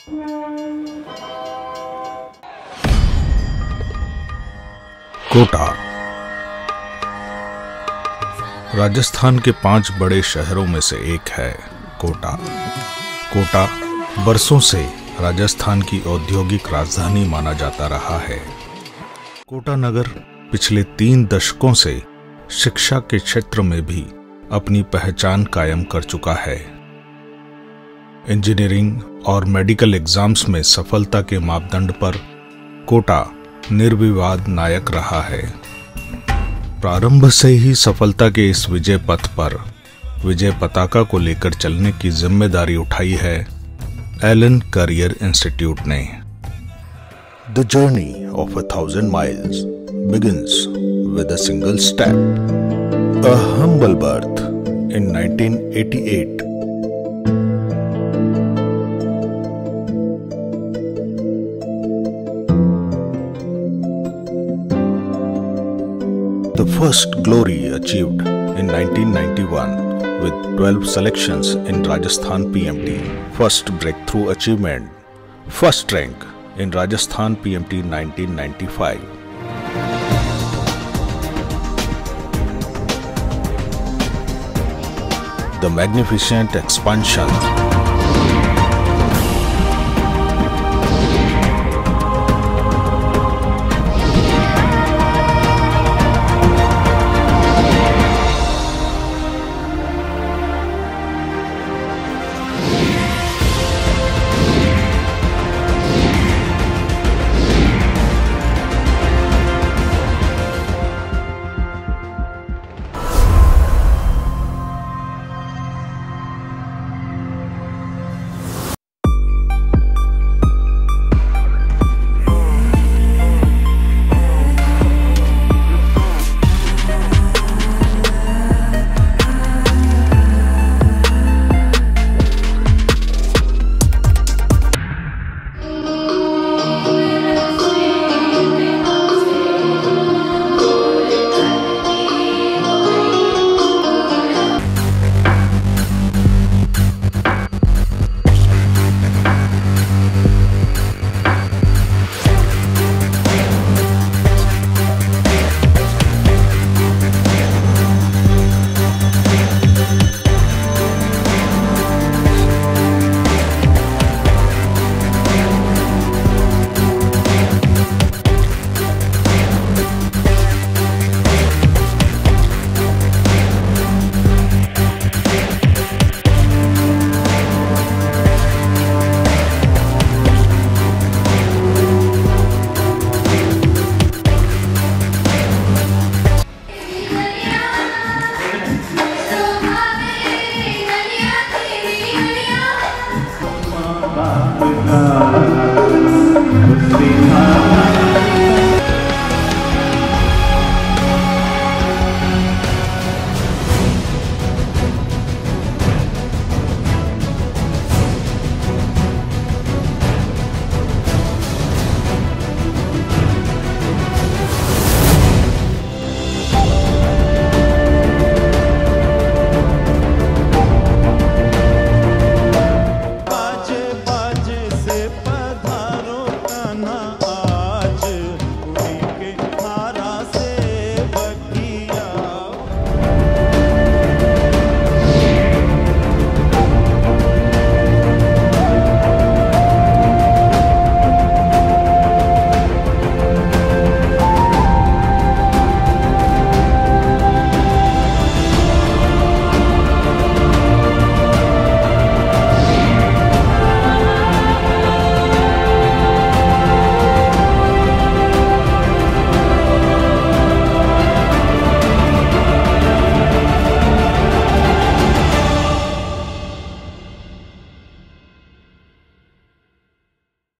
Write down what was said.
कोटा। राजस्थान के पाँच बड़े शहरों में से एक है कोटा। कोटा बरसों से राजस्थान की औद्योगिक राजधानी माना जाता रहा है। कोटा नगर पिछले तीन दशकों से शिक्षा के क्षेत्र में भी अपनी पहचान कायम कर चुका है। इंजीनियरिंग और मेडिकल एग्ज़ाम्स में सफलता के मापदंड पर कोटा निर्विवाद नायक रहा है। प्रारंभ से ही सफलता के इस विजय पथ पर विजय पताका को लेकर चलने की ज़िम्मेदारी उठाई है एलन करियर इंस्टीट्यूट ने। The journey of a thousand miles begins with a single step a humble birth in 1988 first glory achieved in 1991 with 12 selections in Rajasthan PMT, first breakthrough achievement, first rank in Rajasthan PMT 1995. The magnificent expansion